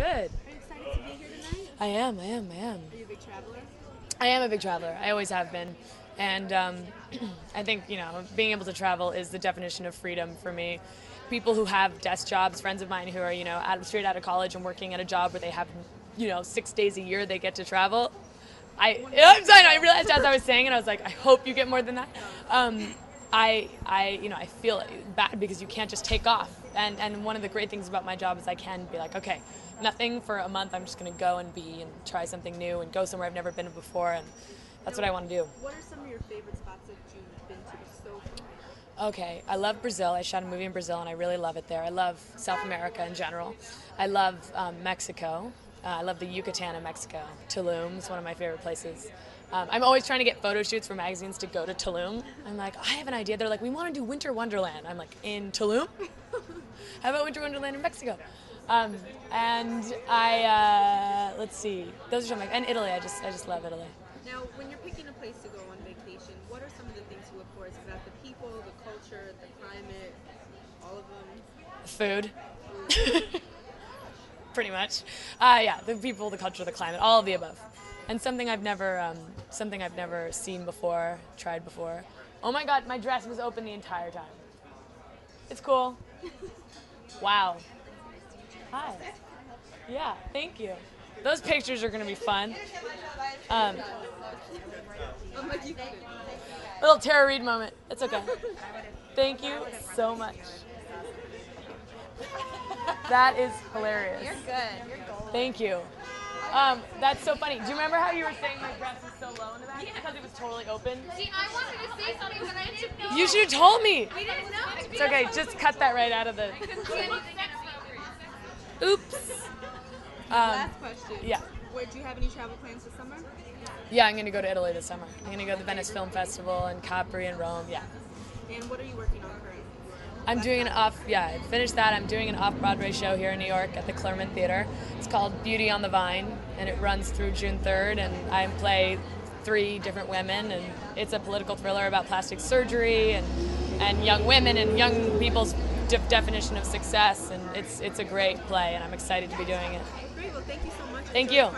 Good. Are you excited to be here tonight? I am. I am. I am. Are you a big traveler? I am a big traveler. I always have been. And um, I think, you know, being able to travel is the definition of freedom for me. People who have desk jobs, friends of mine who are, you know, out, straight out of college and working at a job where they have, you know, six days a year they get to travel. I, I'm sorry, I realized as I was saying it, I was like, I hope you get more than that. Um, I, I, you know, I feel bad because you can't just take off. And, and one of the great things about my job is I can be like, okay, nothing for a month. I'm just going to go and be and try something new and go somewhere I've never been before. And that's what I want to do. What are some of your favorite spots that you've been to so far? Okay, I love Brazil. I shot a movie in Brazil and I really love it there. I love South America in general. I love um, Mexico. Uh, I love the Yucatan in Mexico. Tulum is one of my favorite places. Um, I'm always trying to get photo shoots for magazines to go to Tulum. I'm like, I have an idea. They're like, we want to do Winter Wonderland. I'm like, in Tulum? How about Winter Wonderland in Mexico? Um, and I, uh, let's see, those are some, and Italy. I just, I just love Italy. Now, when you're picking a place to go on vacation, what are some of the things you look for? Is that the people, the culture, the climate, all of them? Food. Pretty much. Uh, yeah, the people, the culture, the climate, all of the above. And something I've never, um, something I've never seen before, tried before. Oh my God, my dress was open the entire time. It's cool. Wow. Hi. Yeah, thank you. Those pictures are gonna be fun. Um, I'm like, you little Tara Reid moment. It's okay. Thank you so much. That is hilarious. You're good. You're golden. Thank you. Um, that's so funny. Do you remember how you were saying my dress was so low in the back? Because it was totally open? See, I wanted to say something, but I didn't know. You should have told me. We didn't know. It's okay. Just cut that right out of the. Oops. Um, Last question. yeah. Where, do you have any travel plans this summer? yeah, I'm gonna go to Italy this summer. I'm gonna go to the Venice Film Festival and Capri and Rome. Yeah. And what are you working on currently? I'm doing an off, yeah, I finished that. I'm doing an off Broadway show here in New York at the Clurman Theater. It's called Beauty on the Vine, and it runs through June 3rd. And I play three different women, and it's a political thriller about plastic surgery and, and young women and young people's de- definition of success. And it's, it's a great play, and I'm excited to be doing it. Great. Well, thank you so much. Thank you.